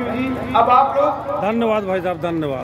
Thank you जी अब आप लोग धन्यवाद भाई साहब धन्यवाद।